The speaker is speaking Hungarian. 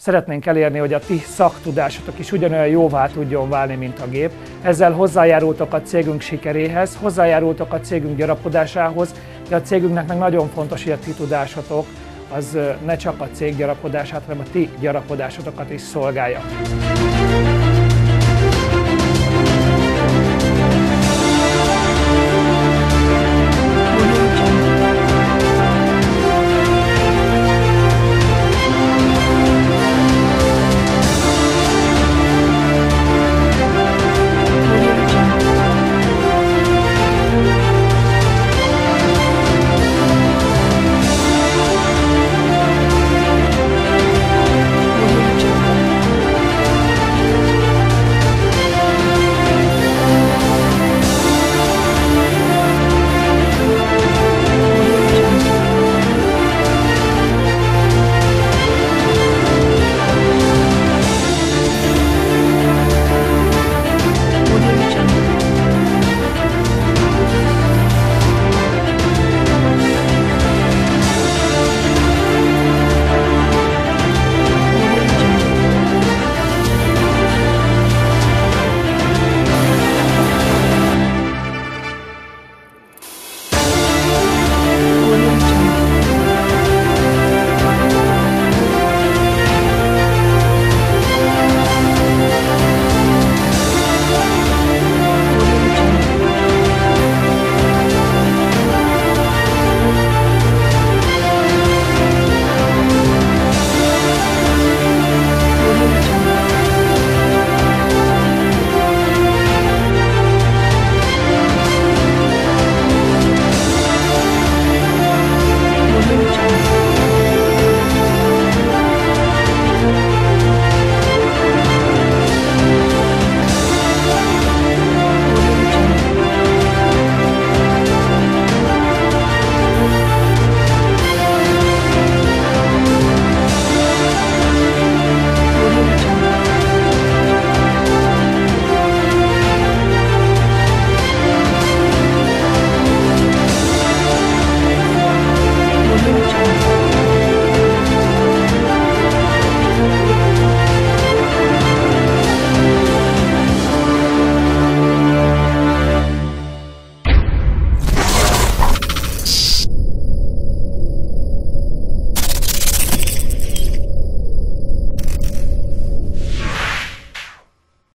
Szeretnénk elérni, hogy a ti szaktudásotok is ugyanolyan jóvá tudjon válni, mint a gép. Ezzel hozzájárultok a cégünk sikeréhez, hozzájárultok a cégünk gyarapodásához, de a cégünknek meg nagyon fontos, hogy a ti tudásotok az ne csak a cég gyarapodását, hanem a ti gyarapodásotokat is szolgálja.